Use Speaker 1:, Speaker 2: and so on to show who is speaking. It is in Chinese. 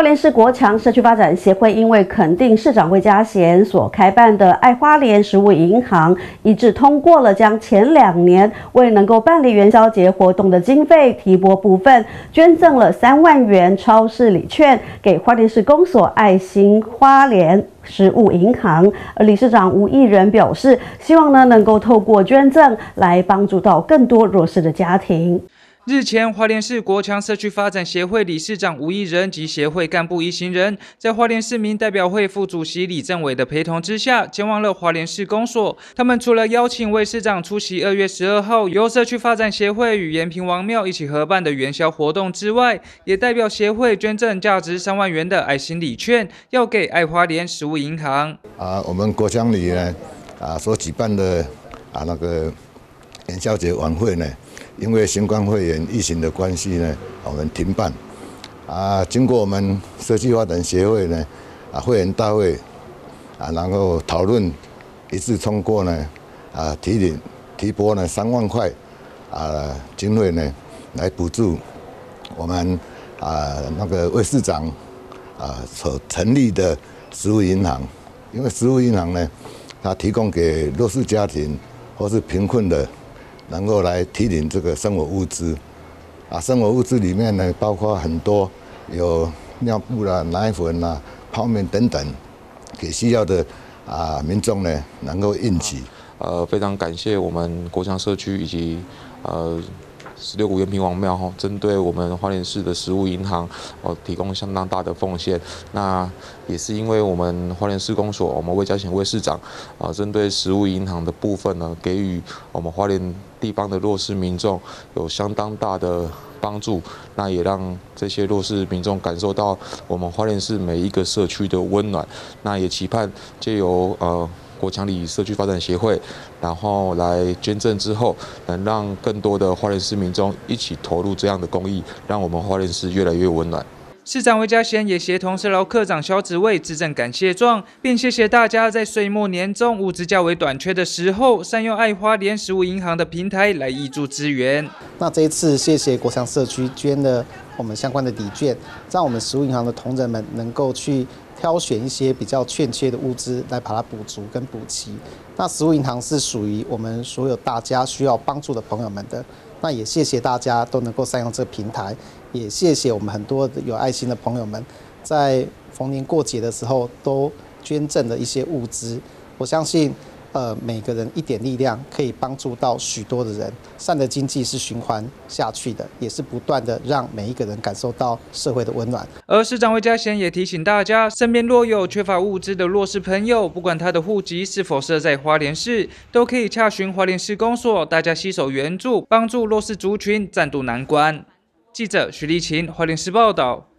Speaker 1: 花莲市国强社区发展协会因为肯定市长魏家贤所开办的爱花莲食物银行，一致通过了将前两年为能够办理元宵节活动的经费提拨部分，捐赠了三万元超市礼券给花莲市公所爱心花莲食物银行。而理事长吴义仁表示，希望呢能够透过捐赠来帮助到更多弱势的家庭。
Speaker 2: 日前，花莲市国强社区发展协会理事长吴义仁及协会干部一行人，在花莲市民代表会副主席李政伟的陪同之下，前往了花莲市公所。他们除了邀请魏市长出席二月十二号由社区发展协会与延平王庙一起合办的元宵活动之外，也代表协会捐赠价值三万元的爱心礼券，要给爱花莲食物银行。
Speaker 3: 啊，我们国强里呢，啊所举办的啊那个元宵节晚会呢。因为新冠肺炎疫情的关系呢，我们停办。啊，经过我们社区发展协会呢，啊会员大会，啊然后讨论一致通过呢，啊提领提拨呢三万块啊经费呢来补助我们啊那个魏市长啊所成立的食物银行。因为食物银行呢，它提供给弱势家庭或是贫困的。能够来提领这个生活物资，啊，生活物资里面呢，包括很多有尿布啦、奶粉啦、泡面等等，给需要的啊民众呢能够应急。
Speaker 4: 呃，非常感谢我们国强社区以及呃。十六股元平王庙哈，针对我们花莲市的食物银行哦，提供相当大的奉献。那也是因为我们花莲市公所，我们魏家贤魏市长啊，针对食物银行的部分呢，给予我们花莲地方的弱势民众有相当大的帮助。那也让这些弱势民众感受到我们花莲市每一个社区的温暖。那也期盼借由呃。国强里社区发展协会，然后来捐赠之后，能让更多的花莲市民中一起投入这样的公益，让我们花莲市越来越温暖。
Speaker 2: 市长魏家贤也协同社劳科长肖子卫致赠感谢状，并谢谢大家在岁末年终物资较为短缺的时候，善用爱花莲食物银行的平台来挹注资源。
Speaker 5: 那这一次，谢谢国强社区捐的我们相关的礼券，让我们食物银行的同仁们能够去。挑选一些比较欠缺的物资来把它补足跟补齐。那食物银行是属于我们所有大家需要帮助的朋友们的。那也谢谢大家都能够善用这个平台，也谢谢我们很多有爱心的朋友们，在逢年过节的时候都捐赠了一些物资。我相信。呃，每个人一点力量可以帮助到许多的人，善的经济是循环下去的，也是不断的让每一个人感受到社会的温暖。
Speaker 2: 而市长魏家贤也提醒大家，身边若有缺乏物资的弱势朋友，不管他的户籍是否设在花莲市，都可以洽询花莲市公所，大家携手援助，帮助弱势族群暂渡难关。记者徐立琴，花莲市报道。